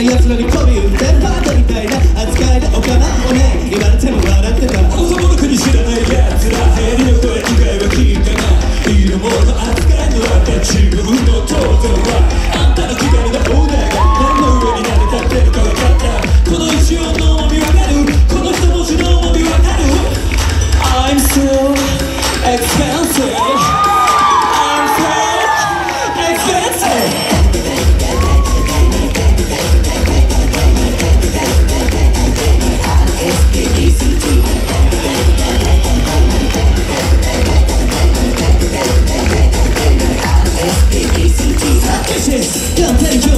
and yes, let me tell you. Texas. Got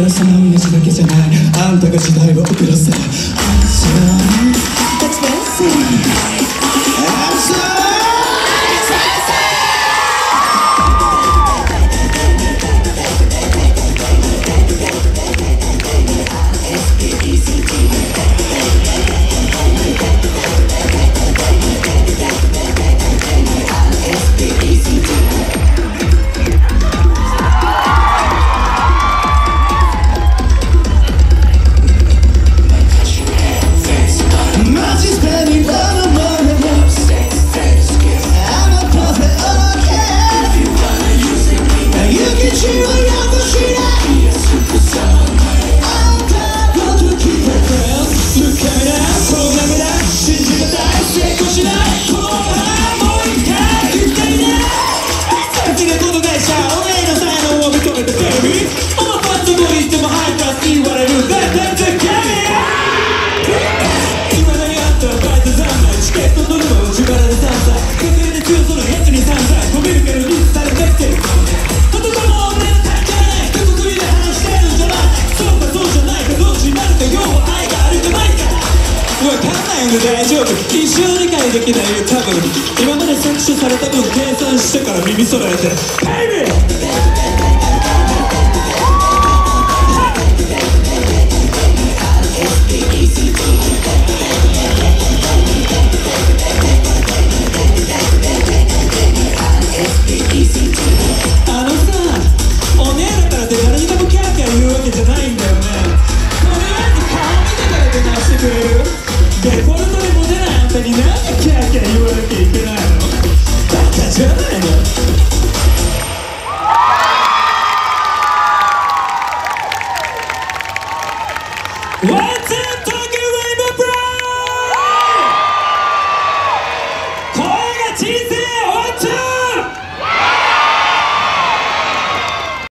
らしい話だけじゃない。あんたが時代を遅らせ。ないの大丈夫。一生理解できないよ多分。今まで搾取された分計算してから耳揃えて「ベイビー!」Whoa!